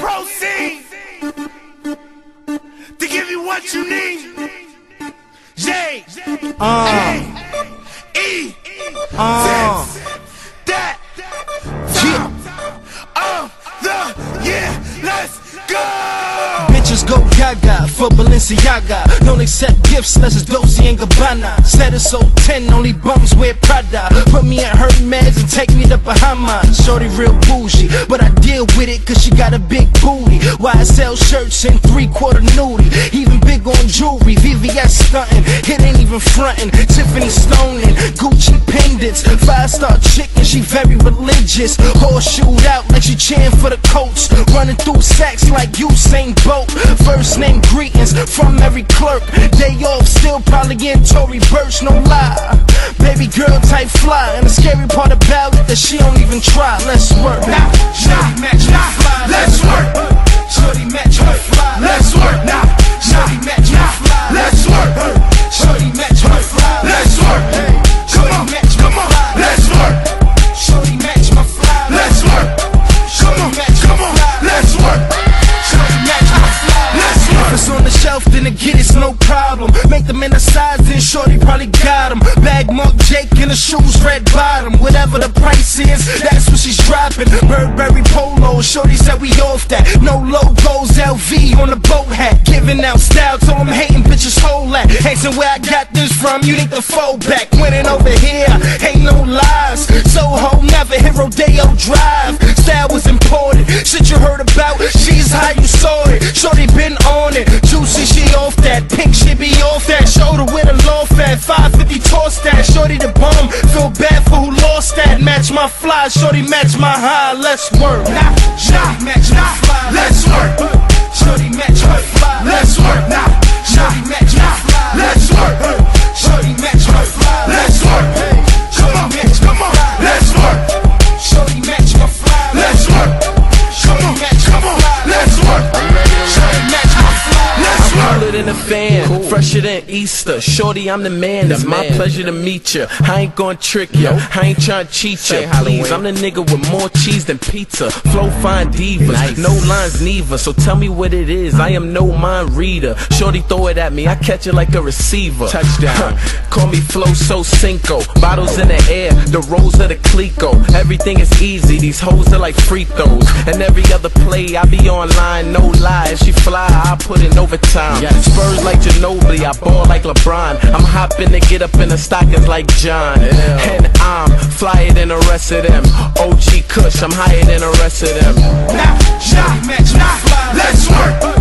proceed to give you what you need. J A E Uh, that of the year. Let's go. Go gaga for Balenciaga. Don't accept gifts unless it's Dolce and Gabbana. Status so 10, only bums wear Prada. Put me in her meds and take me to Bahamas. Shorty real bougie, but I deal with it cause she got a big booty. Why I sell shirts and three quarter nudie. Even big on jewelry, VVS stunting. It ain't even frontin'. Tiffany Stone and Gucci pendants. Five star chick and she very religious. Horseshoed out like she cheering for the coach. Running through sacks like Usain Bolt. First name greetings from every clerk. Day off, still probably in Tory Burch, no lie. Baby girl type fly. And the scary part about it that she don't even try. Let's work. Nah, nah, nah, let's work. In the size, then Shorty probably got 'em. Bag Mark Jake in the shoes, red bottom. Whatever the price is, that's what she's dropping. Burberry Polo, Shorty said we off that. No logos, LV on the boat hat. Giving out style, so I'm hating bitches whole that. Asking where I got this from, you need the fold back. Winning over here, ain't no lies. Soho never hit Rodeo Drive. Style was imported, shit you heard about. She's how you saw it. Shorty Match my fly. Shorty match my high. Let's work. Nah, nah, match than a fan, fresher than Easter. Shorty, I'm the man. It's my pleasure to meet ya. I ain't gonna trick ya. I ain't tryna cheat ya. Please, I'm the nigga with more cheese than pizza. Flow fine divas, no lines neither. So tell me what it is. I am no mind reader. Shorty throw it at me, I catch it like a receiver. Touchdown. Call me Flow So Cinco. Bottles in the air, the rolls of the Clicquot. Everything is easy. These hoes are like free throws. And every other play, I be online, no lie. If she fly, I put in overtime. Spurs like Ginobili, I ball like LeBron. I'm hopping to get up in the stockings like John. And I'm flyer than the rest of them. OG Kush, I'm higher than the rest of them. Nah, nah, nah, let's work.